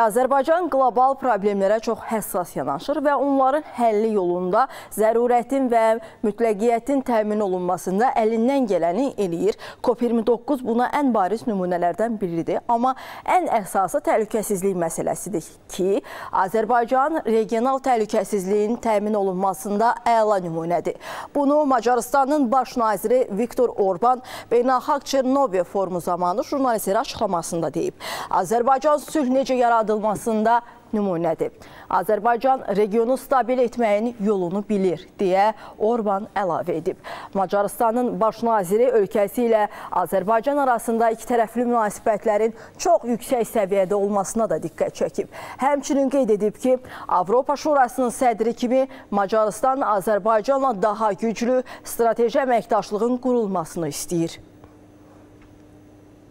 Azərbaycan qlobal problemlərə çox həssas yanaşır və onların həlli yolunda zərurətin və mütləqiyyətin təmin olunmasında əlindən gələni eləyir. COP29 buna ən bariz nümunələrdən biridir. Amma ən əsası təhlükəsizlik məsələsidir ki, Azərbaycan regional təhlükəsizliyin təmin olunmasında əla nümunədir. Bunu Macarıstanın baş naziri Viktor Orban Beynəlxalq Çernobil forumu zamanı jurnalistlərə açıqlamasında deyib. Azərbaycan sülh necə yaradılır? Yaradılmasında nümunədir. Azərbaycan regionu stabil etməyin yolunu bilir, deyə Orban əlavə edib. Macarıstanın baş naziri ölkəsi ilə Azərbaycan arasında iki tərəfli münasibətlərin çox yüksək səviyyədə olmasına da diqqət çəkib. Həmçinin qeyd edib ki, Avropa Şurasının sədri kimi Macarıstan Azərbaycanla daha güclü strateji əməkdaşlığın qurulmasını istəyir.